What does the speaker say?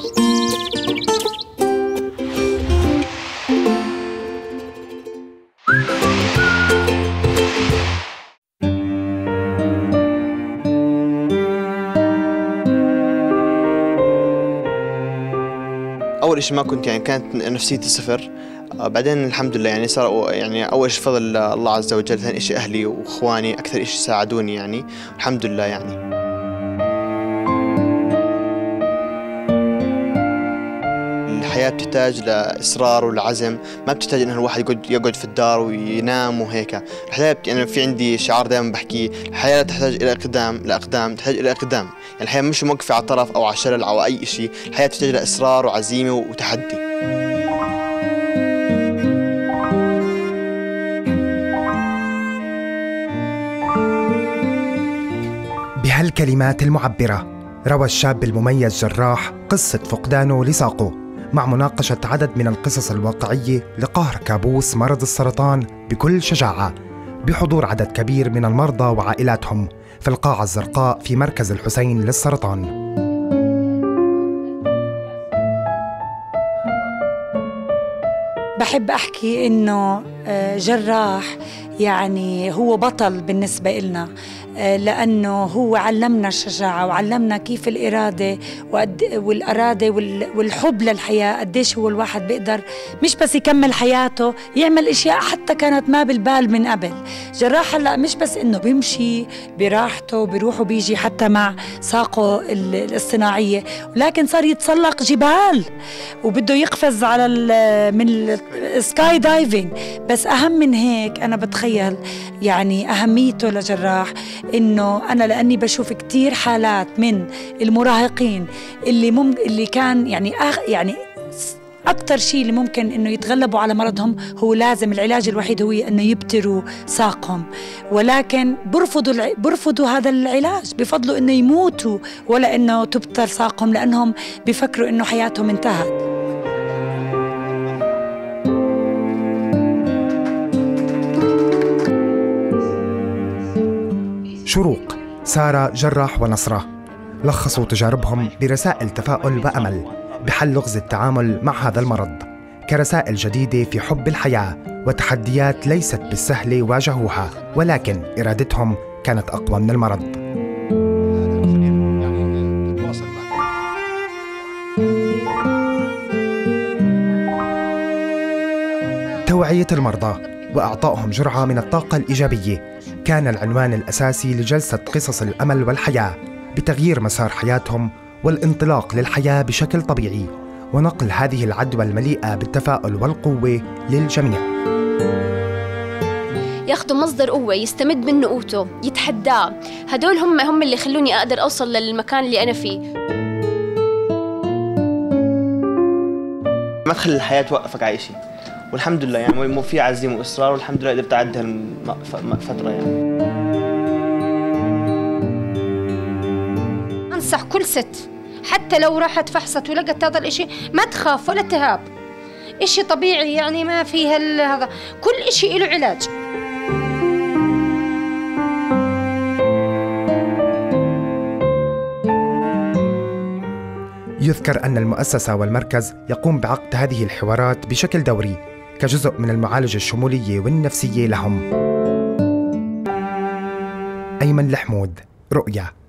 أول شيء ما كنت يعني كانت نفسيتي صفر. آه، بعدين الحمد لله يعني صار يعني أول شيء فضل الله عز وجل ثاني شيء أهلي وإخواني أكثر شيء ساعدوني يعني. الحمد لله يعني. الحياة بتحتاج لإصرار ولعزم. ما بتحتاج إنه الواحد يقعد يقعد في الدار وينام وهيك. الحياة بت... يعني في عندي شعار دائما بحكيه الحياة تحتاج إلى إقدام لأقدام تحتاج إلى إقدام. يعني الحياة مش موقفة على طرف أو على شلل أو أي شيء الحياة بتحتاج لإصرار وعزيمة وتحدي. بهالكلمات المعبرة روى الشاب المميز جراح قصة فقدانه لساقه. مع مناقشة عدد من القصص الواقعية لقهر كابوس مرض السرطان بكل شجاعة بحضور عدد كبير من المرضى وعائلاتهم في القاعة الزرقاء في مركز الحسين للسرطان. بحب أحكي إنه آه، جراح يعني هو بطل بالنسبة إلنا آه، لأنه هو علمنا الشجاعة وعلمنا كيف الإرادة والإرادة والحب للحياة قديش هو الواحد بيقدر مش بس يكمل حياته يعمل أشياء حتى كانت ما بالبال من قبل. جراح هلأ مش بس إنه بيمشي براحته بيروح وبيجي حتى مع ساقه الاصطناعية ولكن صار يتسلق جبال وبده يقفز على من السكاي دايفنج بس أهم من هيك أنا بتخيل يعني أهميته لجراح إنه أنا لأني بشوف كثير حالات من المراهقين اللي مم اللي كان يعني أغ يعني أكثر شيء اللي ممكن إنه يتغلبوا على مرضهم هو لازم العلاج الوحيد هو إنه يبتروا ساقهم. ولكن برفضوا الع... برفضوا هذا العلاج بفضلوا إنه يموتوا ولا إنه تبتر ساقهم لأنهم بفكروا إنه حياتهم انتهت. شروق سارة جراح ونصرة. لخصوا تجاربهم برسائل تفاؤل وأمل بحل لغز التعامل مع هذا المرض. كرسائل جديدة في حب الحياة وتحديات ليست بالسهلة واجهوها ولكن إرادتهم كانت أقوى من المرض. توعية المرضى وإعطائهم جرعة من الطاقة الإيجابية كان العنوان الأساسي لجلسة قصص الأمل والحياة بتغيير مسار حياتهم والانطلاق للحياة بشكل طبيعي. ونقل هذه العدوى المليئة بالتفاؤل والقوة للجميع. ياخذوا مصدر قوة يستمد منه قوته يتحداه. هدول هم هم اللي يخلوني أقدر أوصل للمكان اللي أنا فيه. ما تخلي الحياة توقفك على شيء والحمد لله يعني مو في عزيمة وإصرار والحمد لله قدرت اعدي هالفتره يعني. أنصح كل ست حتى لو راحت فحصت ولقت هذا الإشي ما تخاف ولا تهاب. إشي طبيعي يعني ما فيها هذا. كل إشي له علاج. يذكر أن المؤسسة والمركز يقوم بعقد هذه الحوارات بشكل دوري. كجزء من المعالجة الشمولية والنفسية لهم. أيمن الحمود رؤيا.